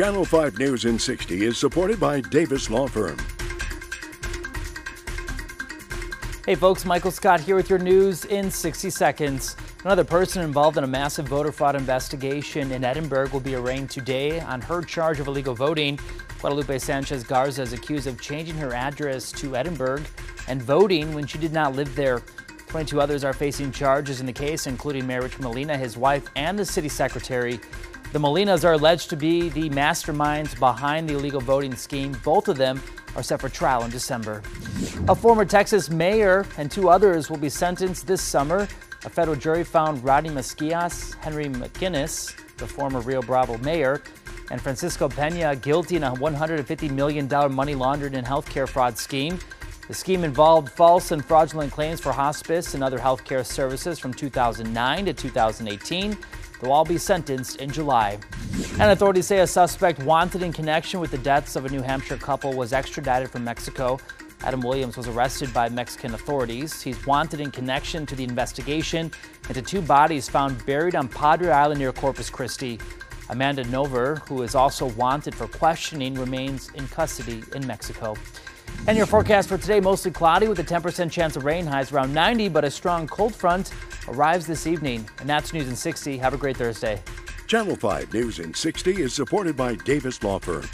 Channel 5 News in 60 is supported by Davis Law Firm. Hey folks, Michael Scott here with your news in 60 seconds. Another person involved in a massive voter fraud investigation in Edinburg will be arraigned today on her charge of illegal voting. Guadalupe Sanchez Garza is accused of changing her address to Edinburg and voting when she did not live there. 22 others are facing charges in the case, including Mayor Rich Molina, his wife, and the city secretary. The Molinas are alleged to be the masterminds behind the illegal voting scheme. Both of them are set for trial in December. A former Texas mayor and two others will be sentenced this summer. A federal jury found Rodney Mesquias, Henry McInnis, the former Rio Bravo mayor, and Francisco Pena guilty in a $150 million money laundering and healthcare fraud scheme. The scheme involved false and fraudulent claims for hospice and other healthcare services from 2009 to 2018. They'll all be sentenced in July. And authorities say a suspect wanted in connection with the deaths of a New Hampshire couple was extradited from Mexico. Adam Williams was arrested by Mexican authorities. He's wanted in connection to the investigation into two bodies found buried on Padre Island near Corpus Christi. Amanda Nover, who is also wanted for questioning, remains in custody in Mexico. And your forecast for today mostly cloudy with a 10% chance of rain, highs around 90, but a strong cold front arrives this evening. And that's News in 60. Have a great Thursday. Channel 5 News in 60 is supported by Davis Law Firm.